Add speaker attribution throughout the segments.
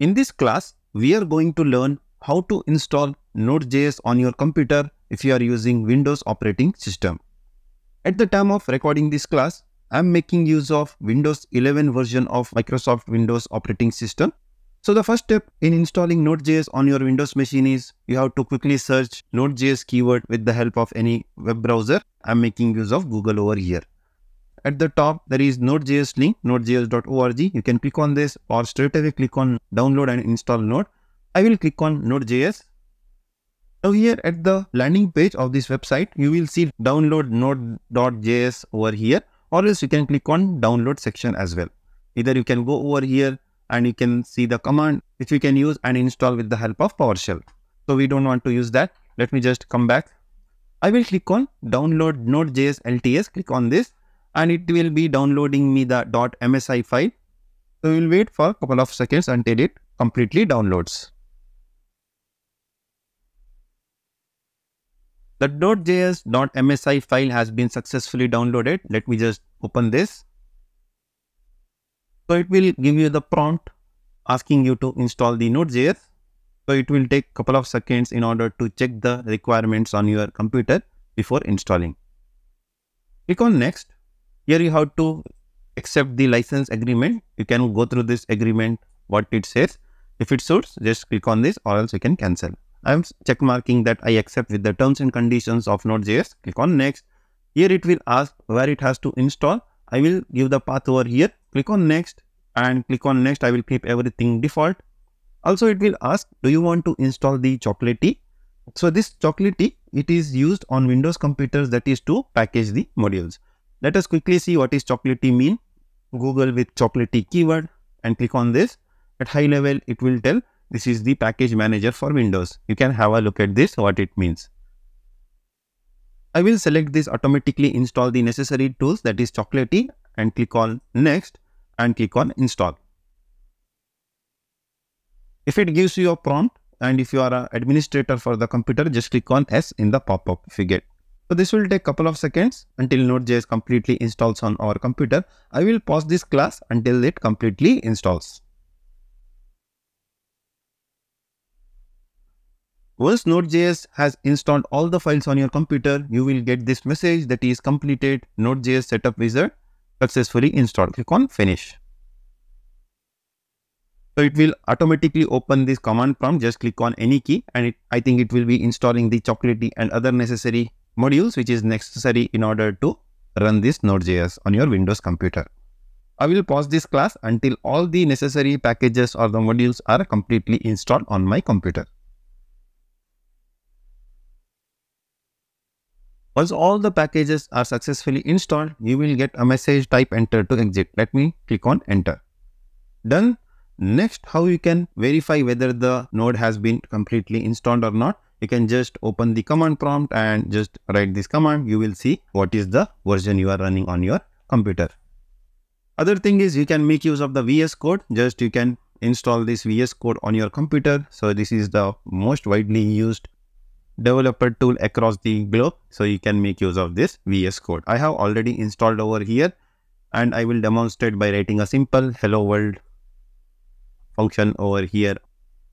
Speaker 1: In this class, we are going to learn how to install Node.js on your computer if you are using Windows operating system. At the time of recording this class, I am making use of Windows 11 version of Microsoft Windows operating system. So the first step in installing Node.js on your Windows machine is you have to quickly search Node.js keyword with the help of any web browser. I'm making use of Google over here. At the top, there is Node.js link, nodejs.org. You can click on this or straight away click on download and install Node. I will click on Node.js. Now here at the landing page of this website, you will see download node.js over here or else you can click on download section as well. Either you can go over here and you can see the command which we can use and install with the help of PowerShell. So we don't want to use that. Let me just come back. I will click on download node.js LTS. Click on this and it will be downloading me the .msi file. So we will wait for a couple of seconds until it completely downloads. The .js.msi file has been successfully downloaded. Let me just open this. So it will give you the prompt asking you to install the Node.js. So it will take a couple of seconds in order to check the requirements on your computer before installing. Click on next. Here you have to accept the license agreement. You can go through this agreement, what it says. If it suits, just click on this or else you can cancel. I'm check marking that I accept with the terms and conditions of Node.js. Click on next. Here it will ask where it has to install. I will give the path over here. Click on next and click on next. I will keep everything default. Also, it will ask, do you want to install the Chocolatey? So this Chocolatey, it is used on Windows computers that is to package the modules. Let us quickly see what is Chocolatey mean. Google with Chocolatey keyword and click on this. At high level, it will tell this is the package manager for Windows. You can have a look at this, what it means. I will select this automatically install the necessary tools that is Chocolatey and click on next and click on install. If it gives you a prompt and if you are an administrator for the computer, just click on S in the pop-up if you get. So this will take couple of seconds until Node.js completely installs on our computer. I will pause this class until it completely installs. Once Node.js has installed all the files on your computer, you will get this message that is completed Node.js setup wizard uh, successfully installed. Click on finish. So it will automatically open this command prompt. Just click on any key and it, I think it will be installing the Chocolatey and other necessary modules which is necessary in order to run this Node.js on your Windows computer. I will pause this class until all the necessary packages or the modules are completely installed on my computer. Once all the packages are successfully installed, you will get a message type enter to exit. Let me click on enter. Done. Next, how you can verify whether the node has been completely installed or not. You can just open the command prompt and just write this command. You will see what is the version you are running on your computer. Other thing is you can make use of the VS Code. Just you can install this VS Code on your computer. So this is the most widely used developer tool across the globe. So you can make use of this VS Code. I have already installed over here and I will demonstrate by writing a simple hello world function over here.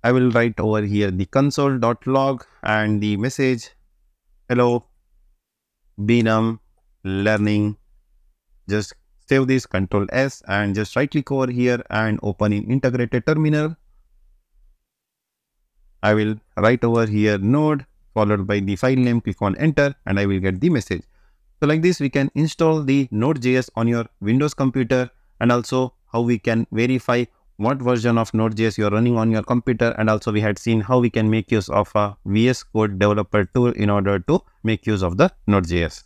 Speaker 1: I will write over here the console.log and the message hello Beenum learning. Just save this control S and just right click over here and open in integrated terminal. I will write over here node followed by the file name, click on enter and I will get the message. So like this, we can install the Node.js on your Windows computer and also how we can verify what version of Node.js you're running on your computer and also we had seen how we can make use of a VS Code developer tool in order to make use of the Node.js.